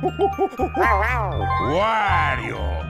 Wario! Wario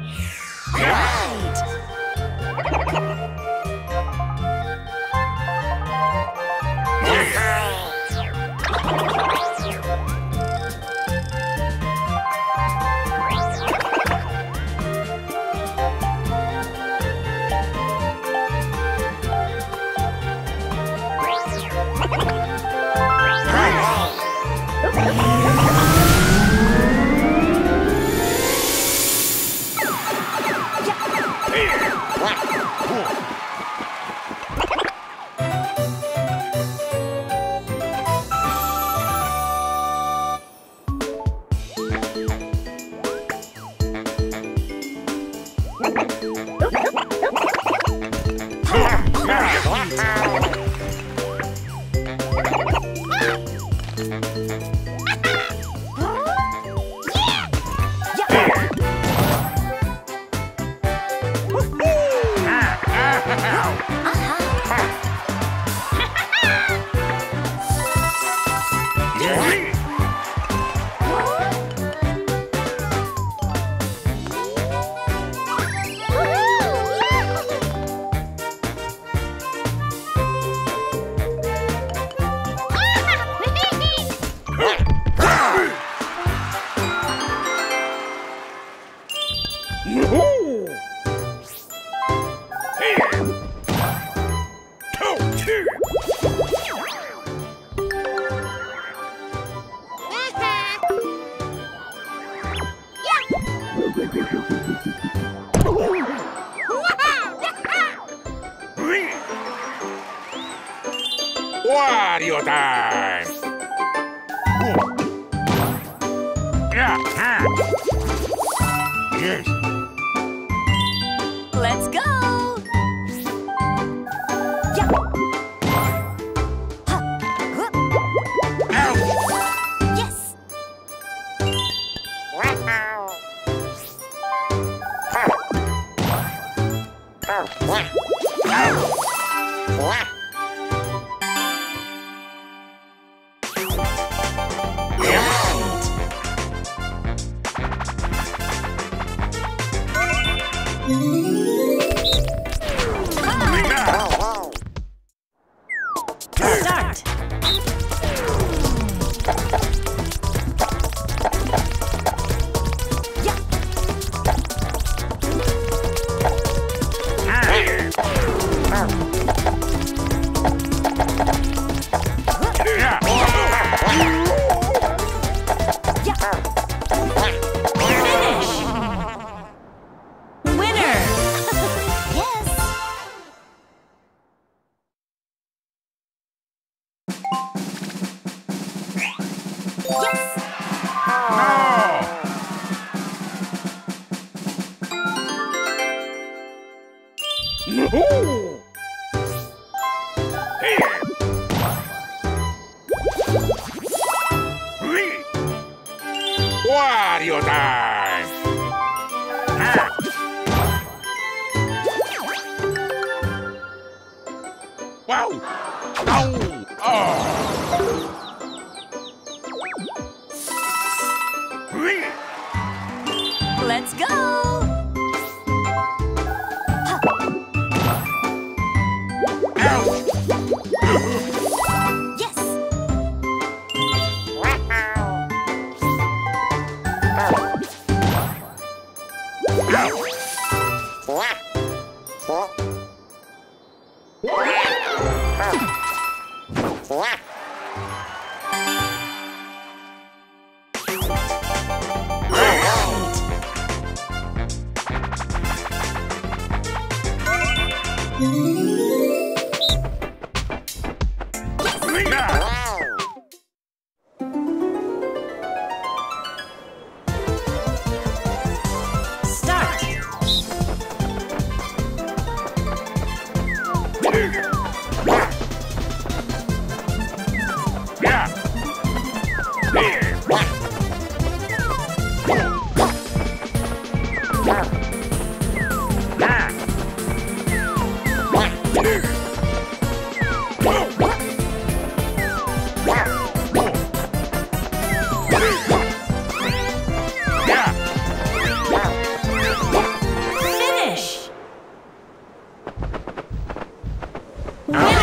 Ow.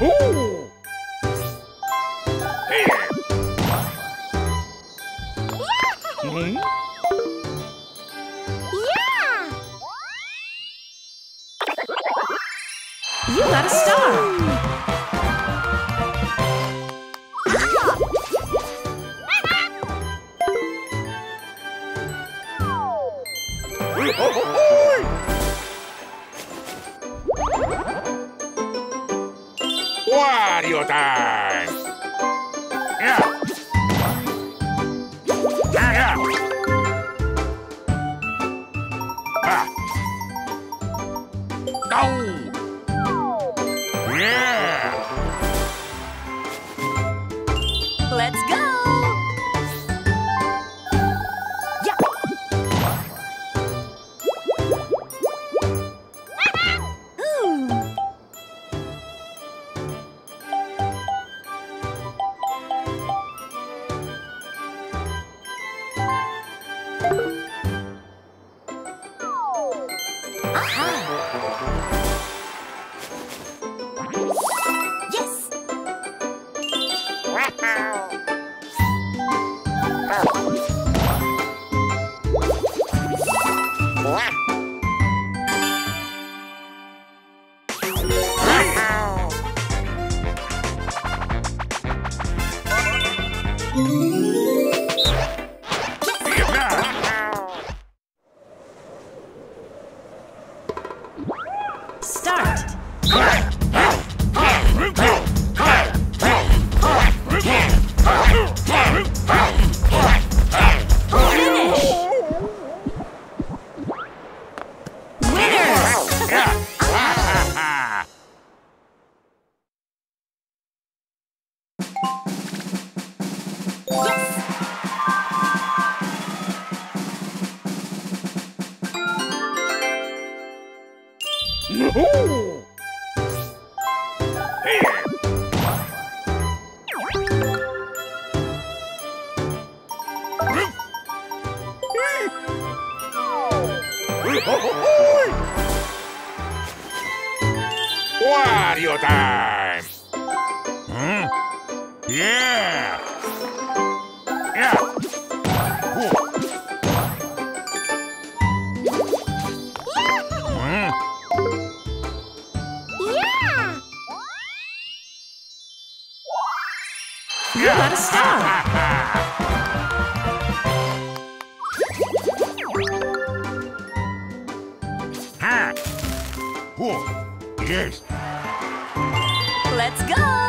호호! 음? Yeah. Yeah. Whoa. Hmm. Yeah! You got a star. Yes. Let's go.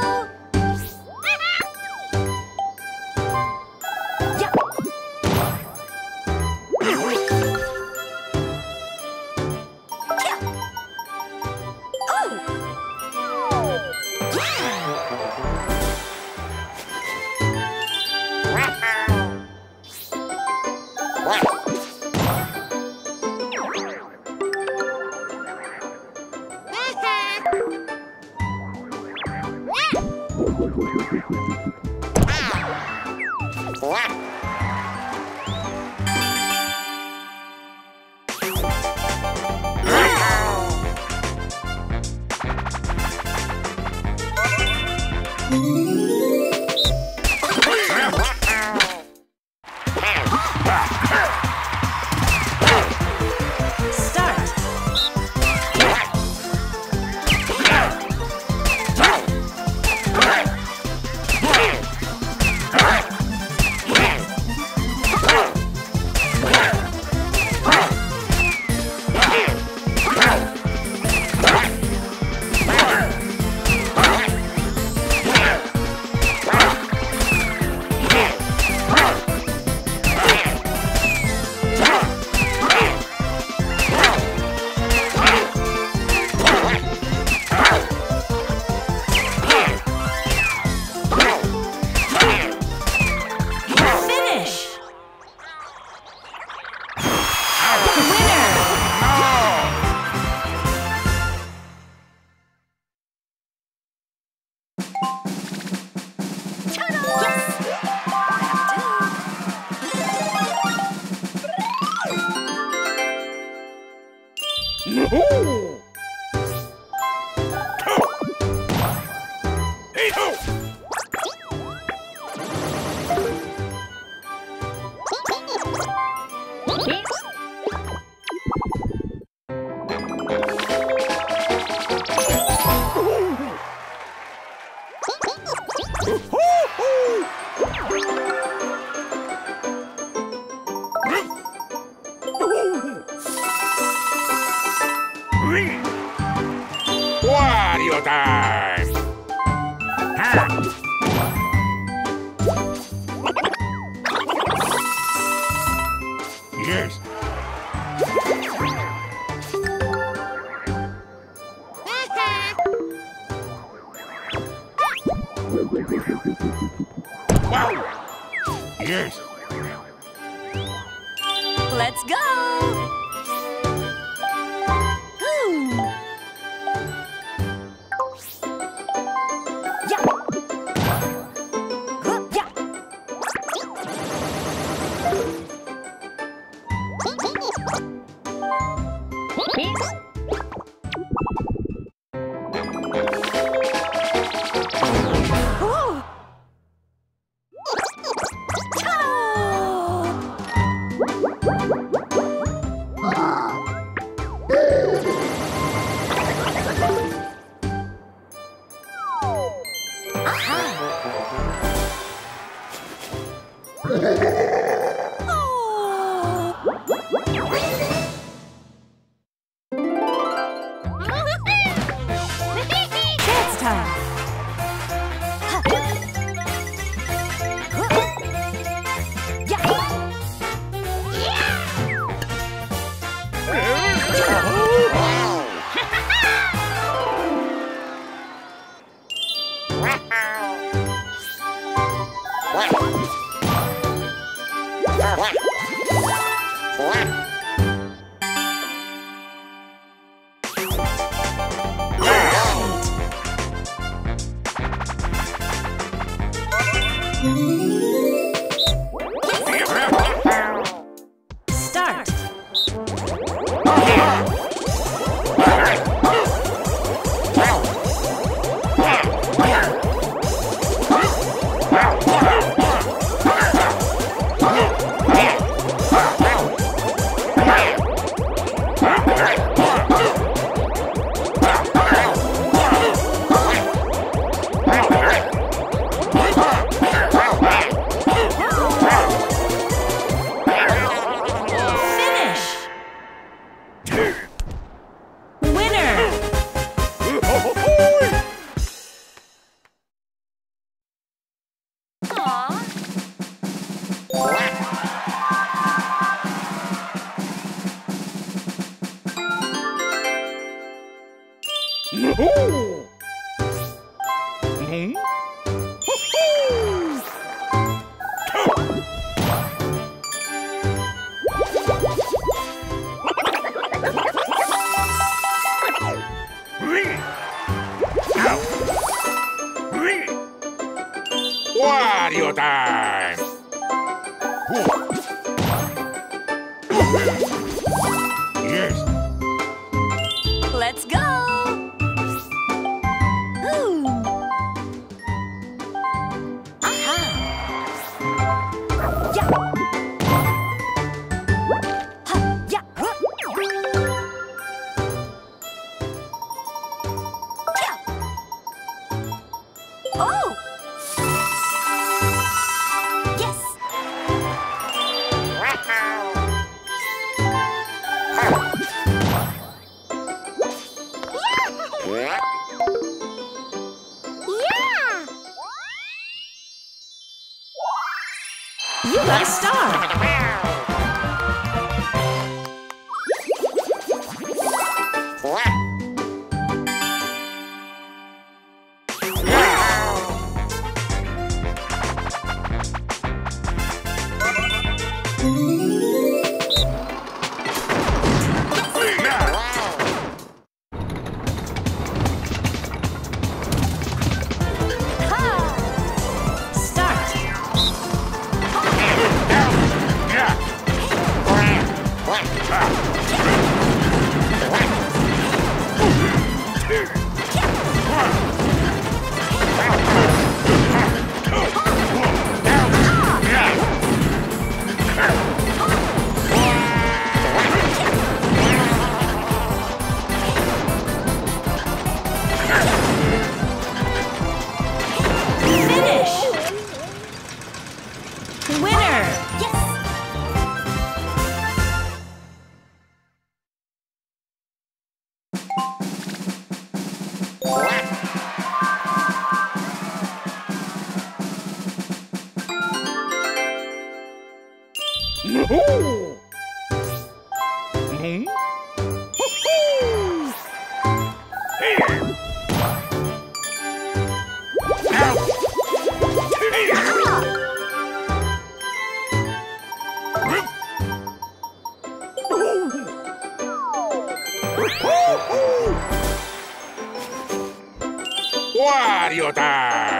Wario time!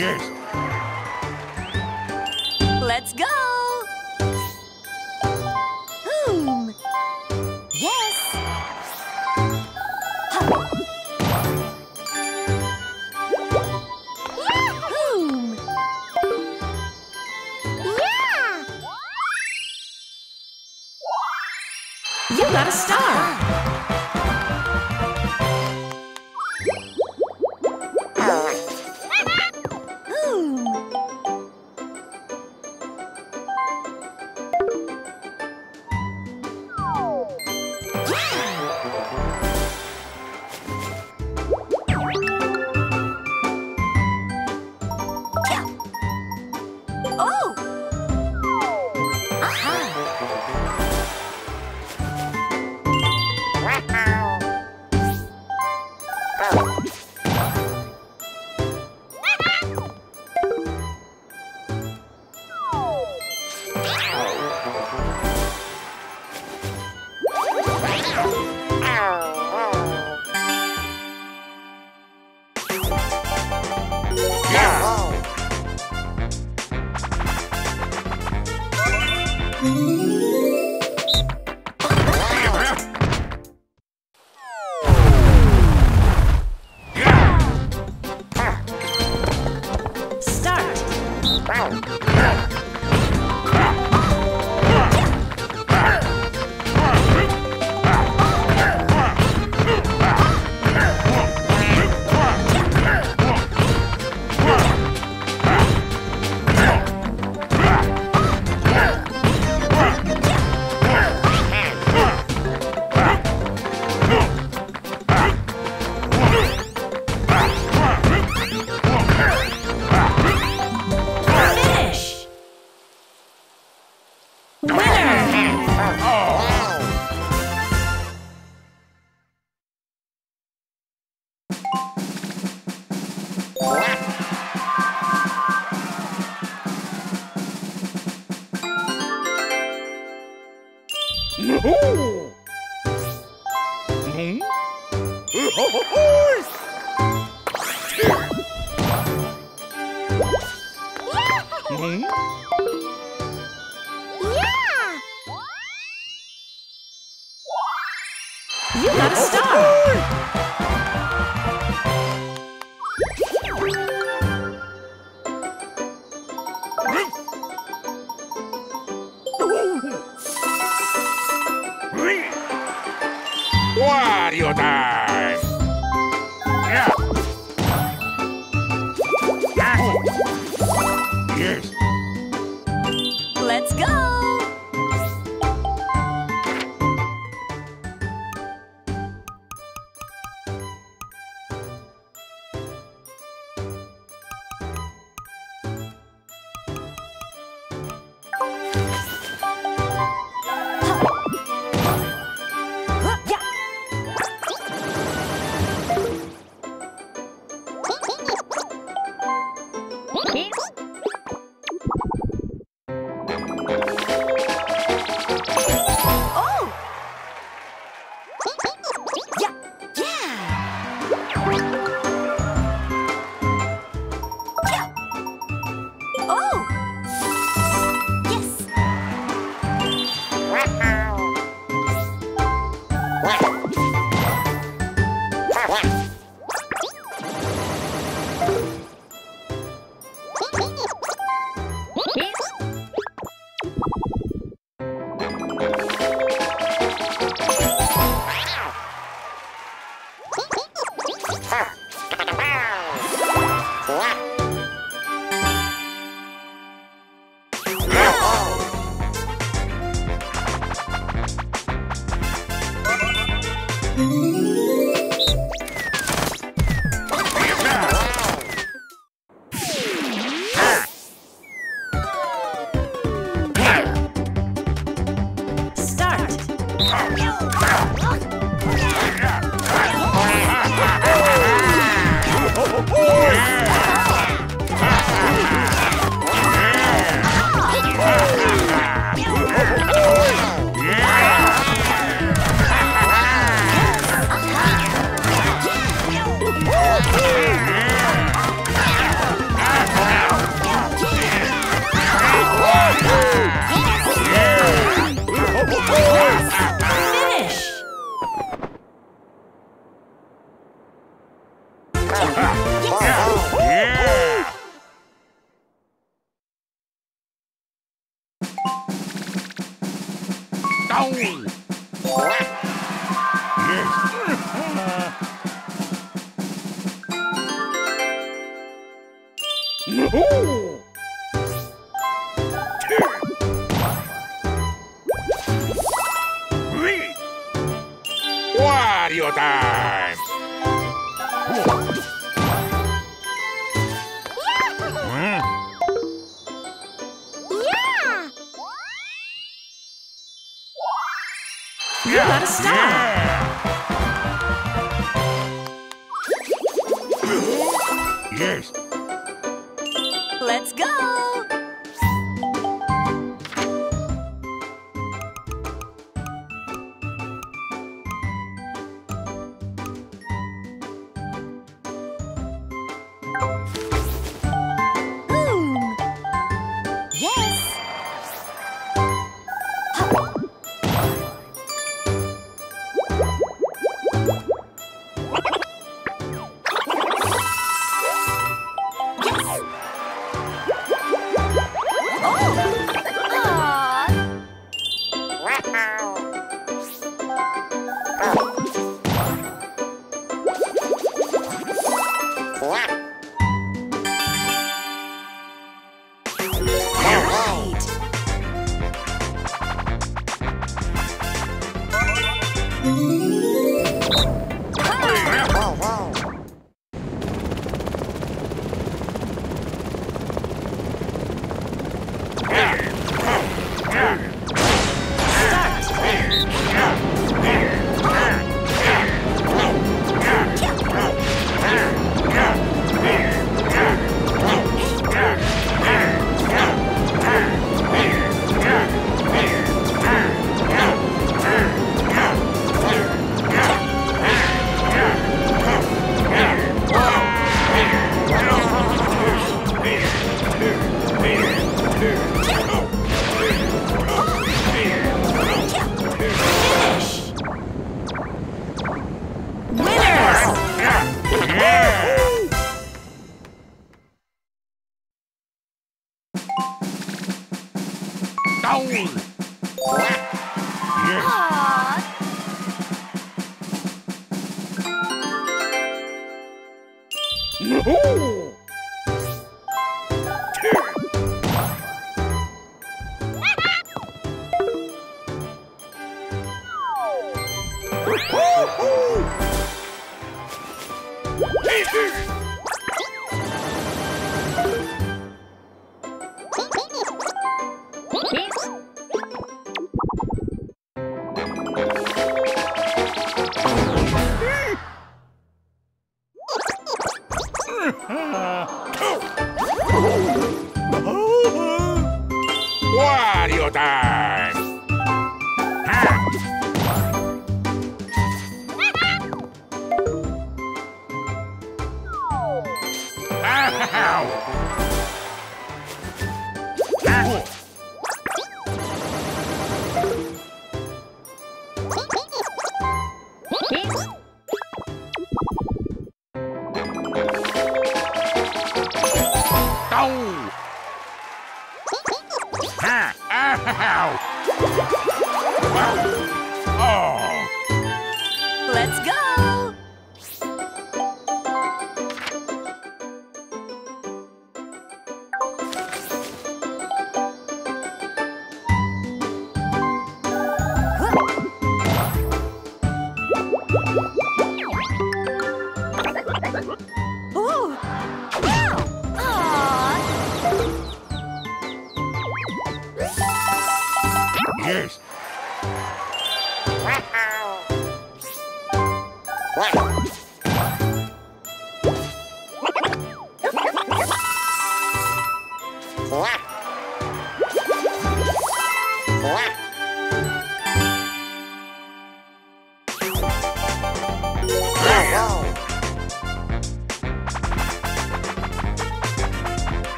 Yes!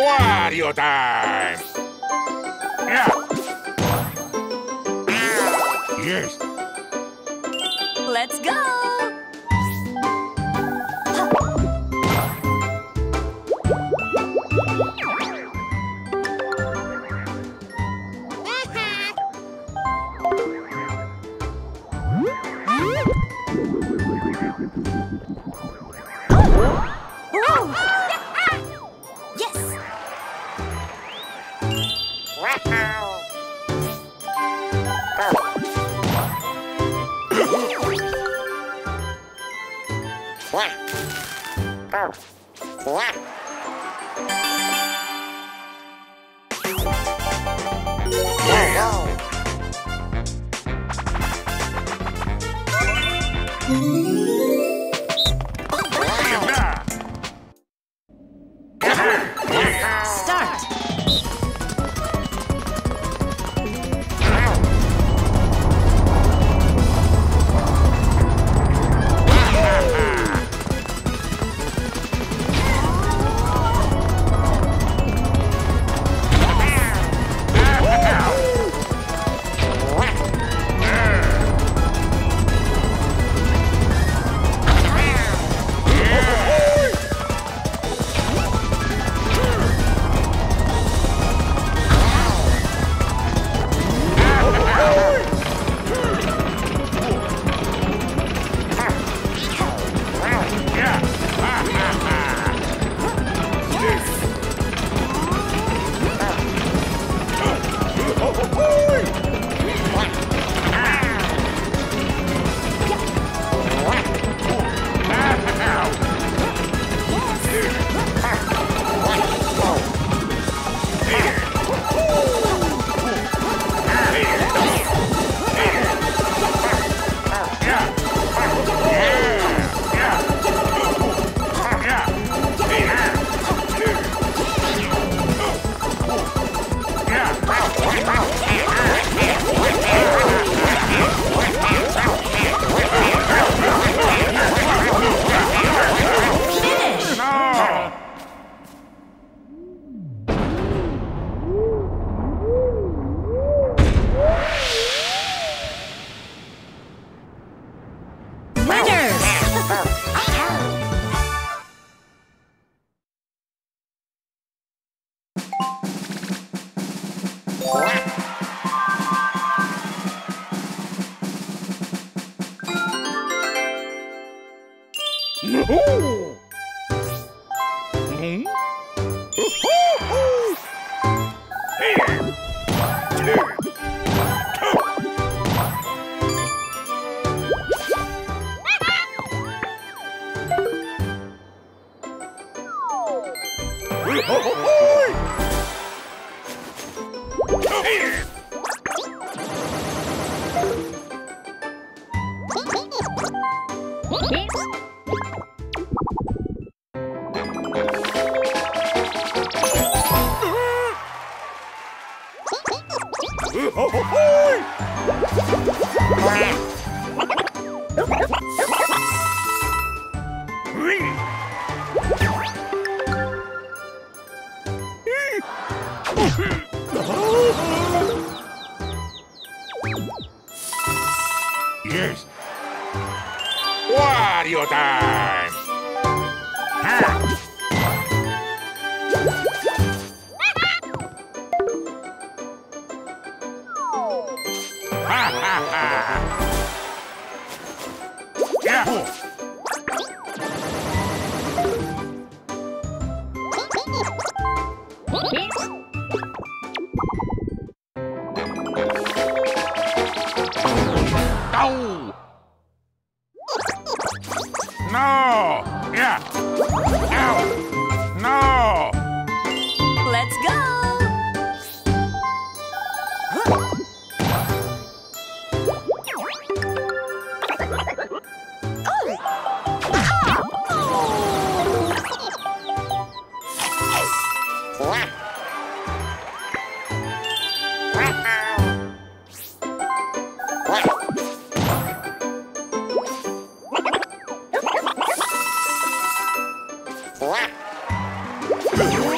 Wario time! や。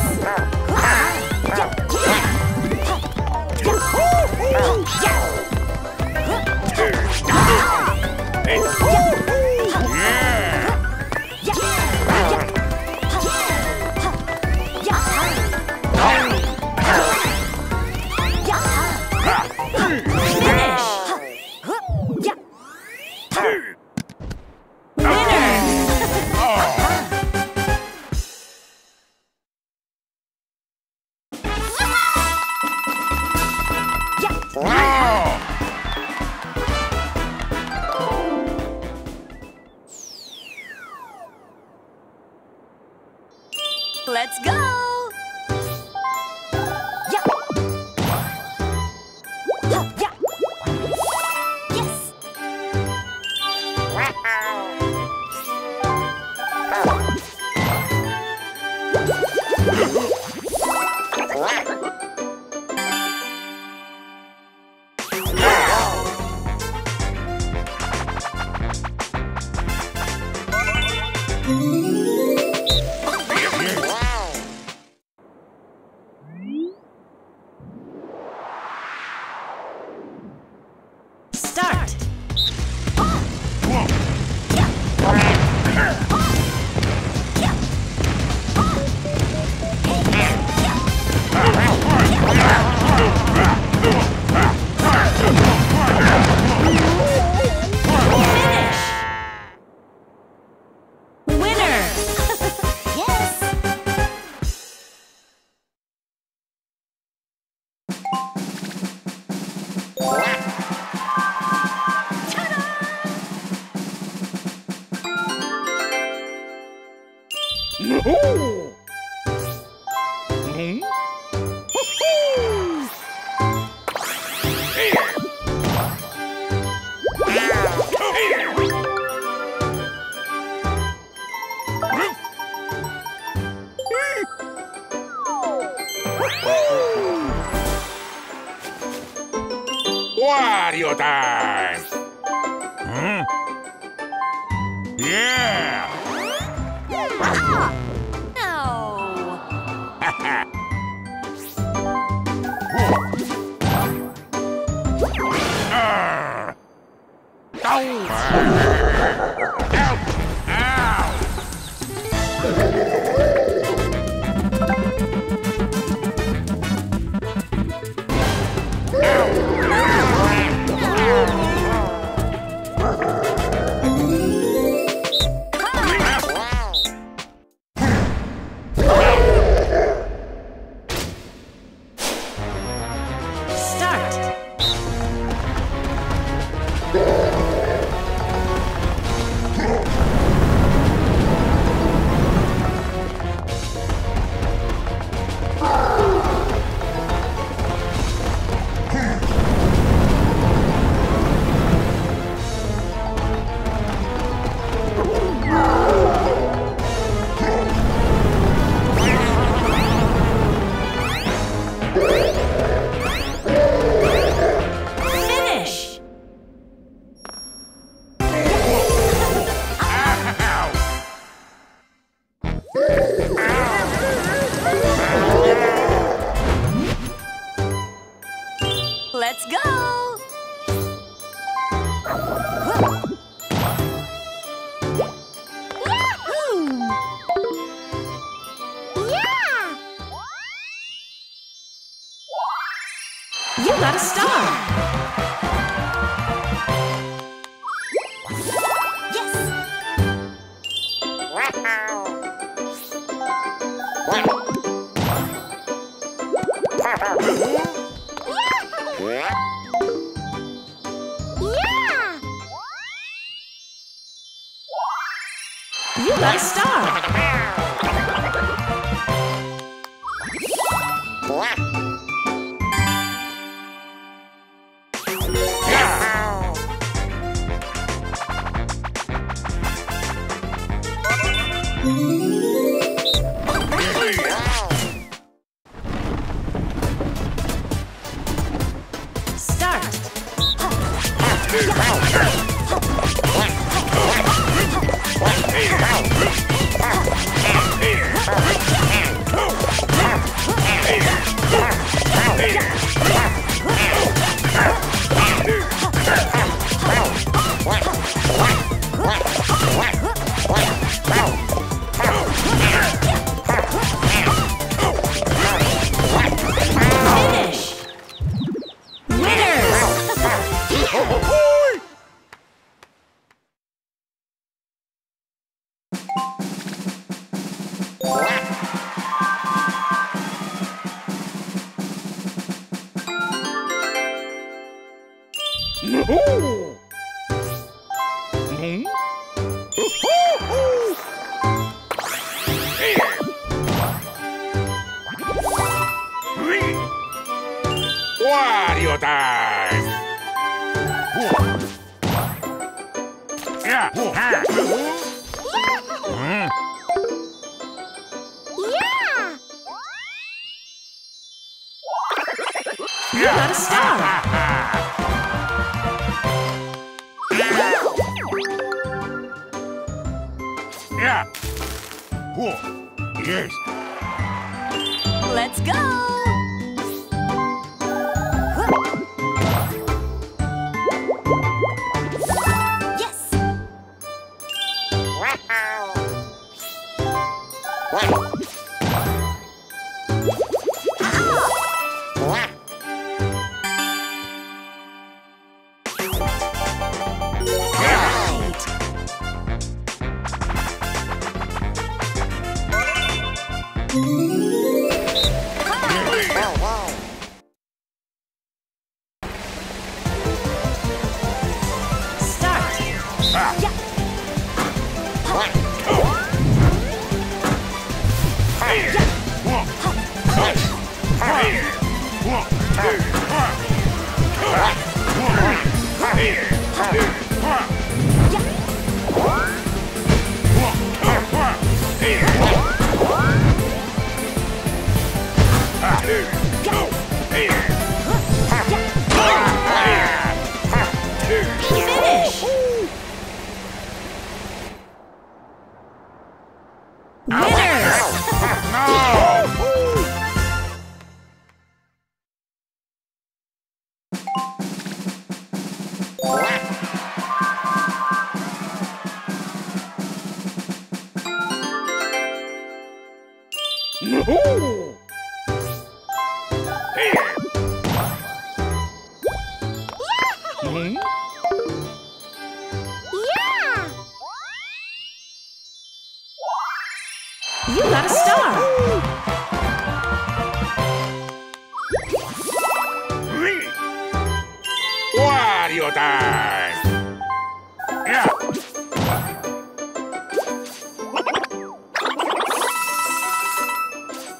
Time!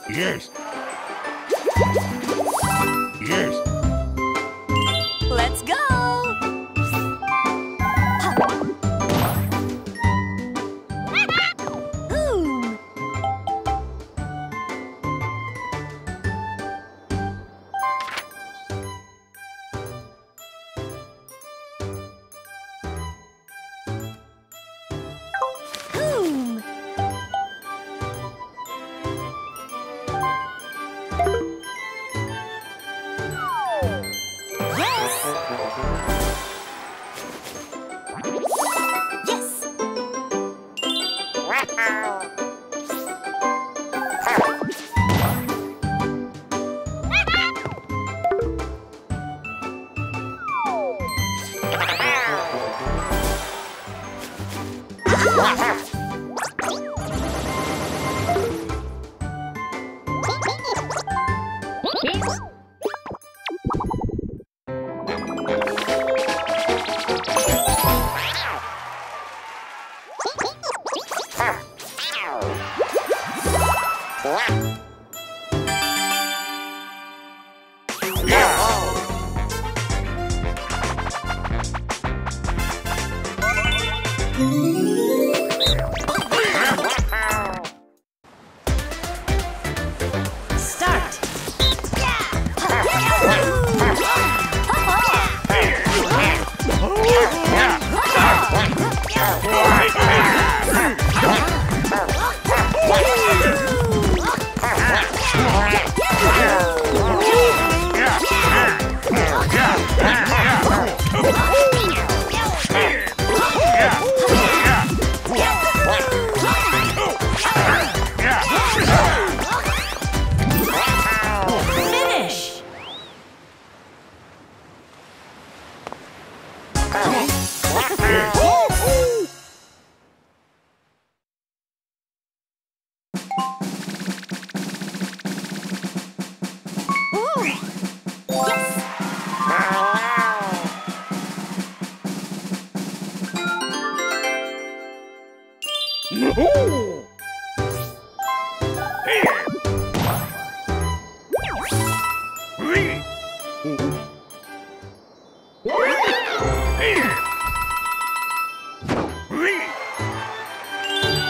Yes!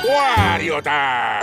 Wario time!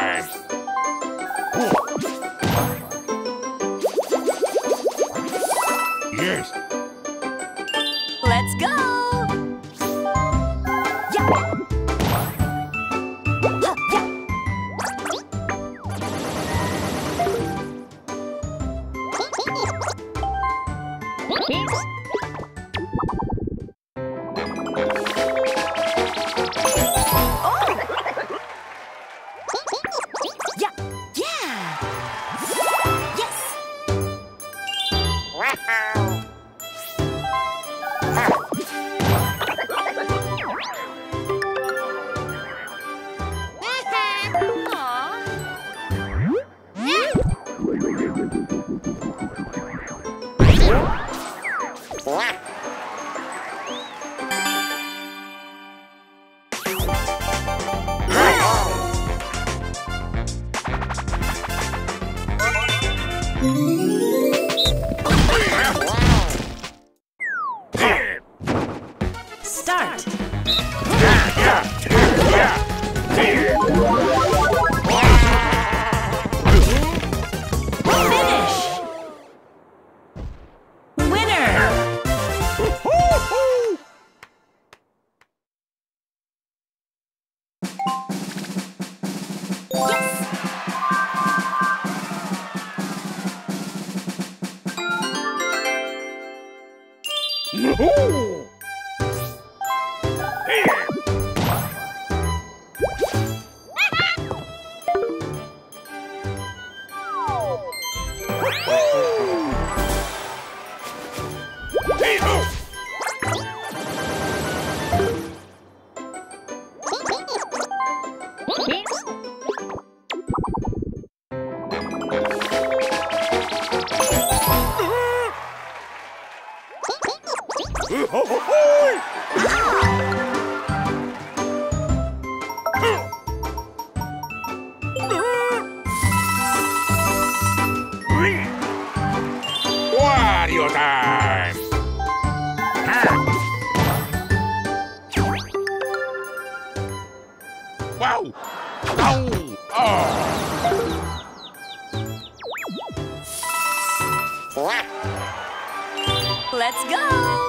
Wow! Ow! Oh! Let's go!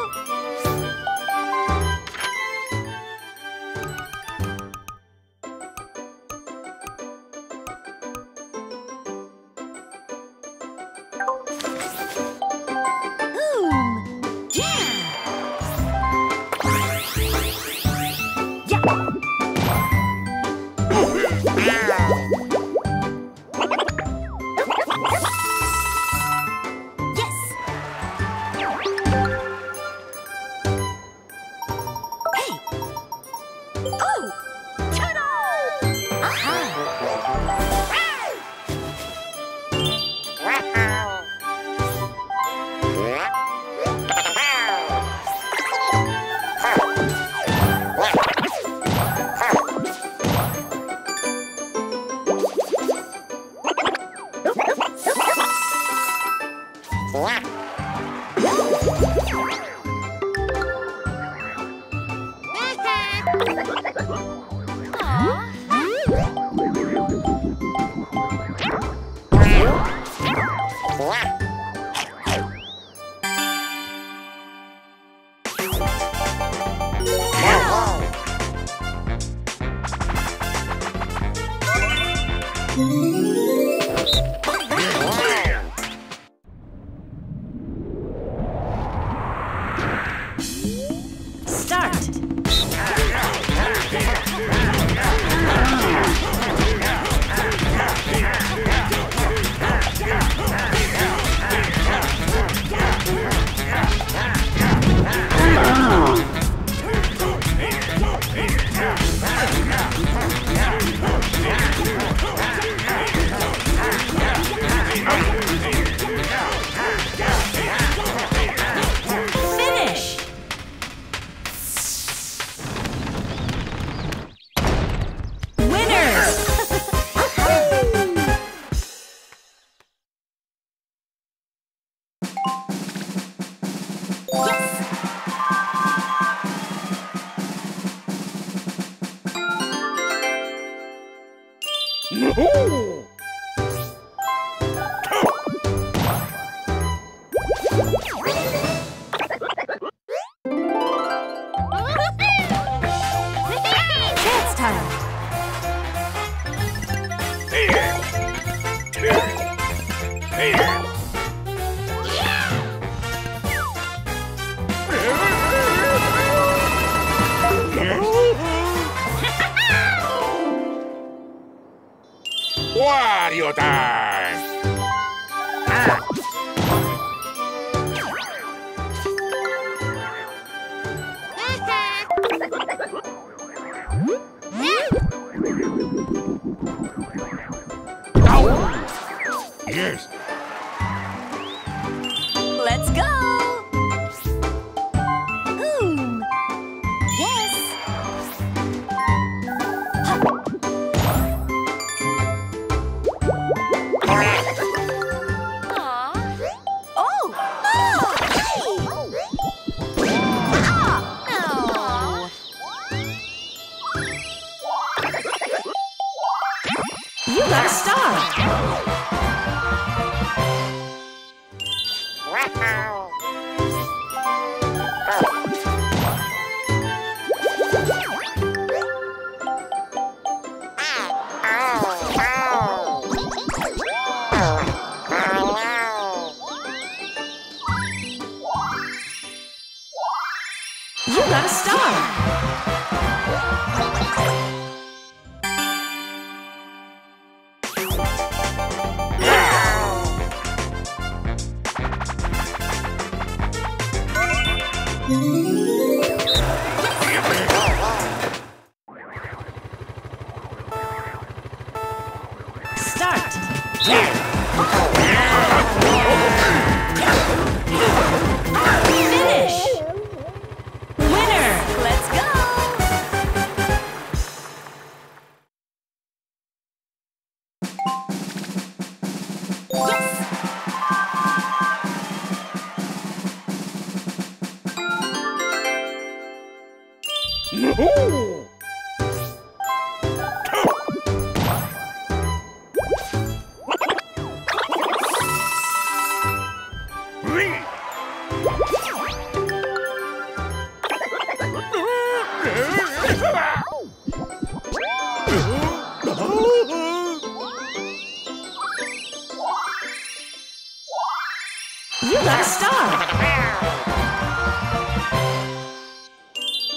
You got a star.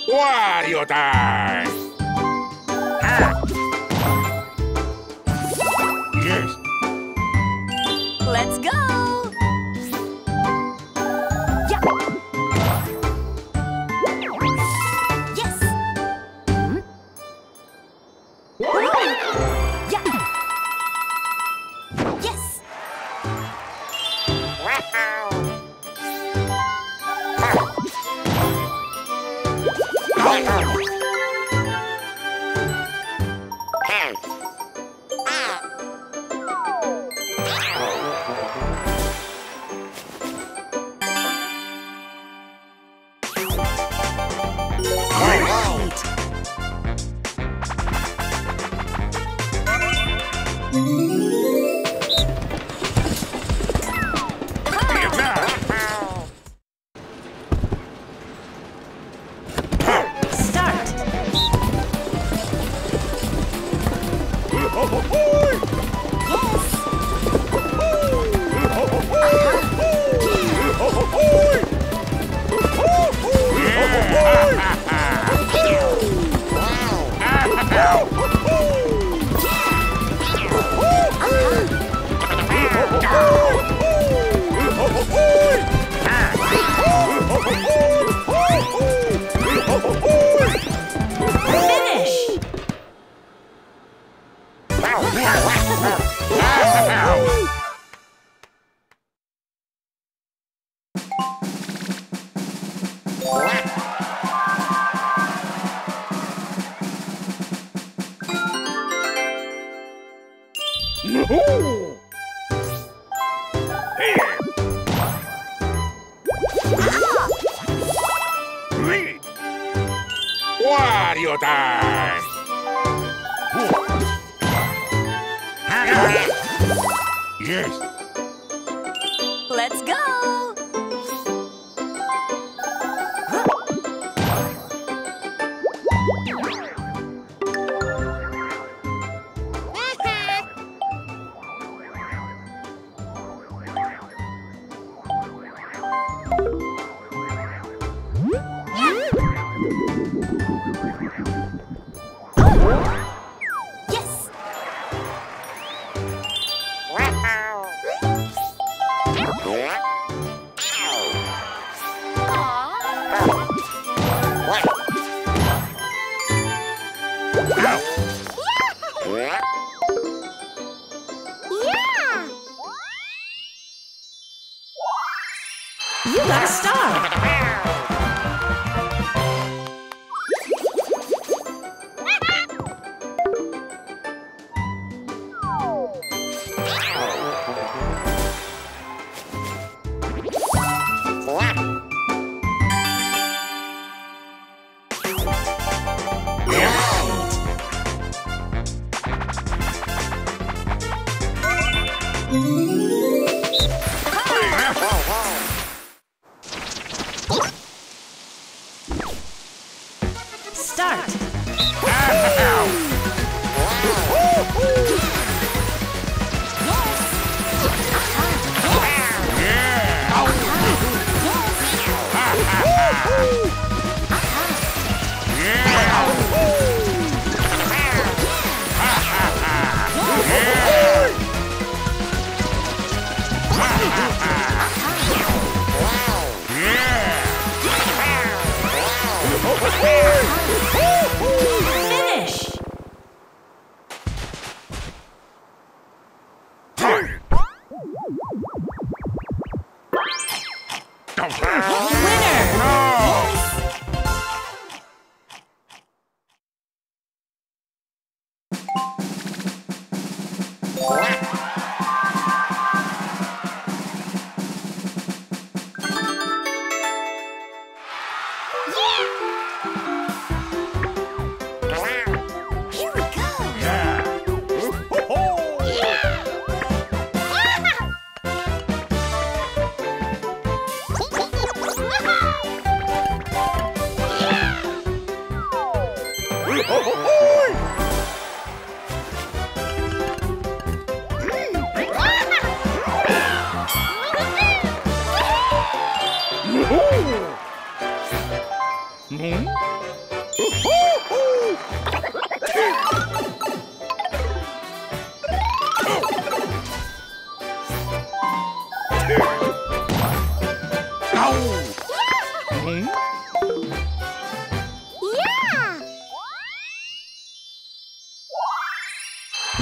Wario time!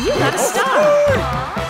You got a star.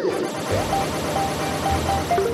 Thank you.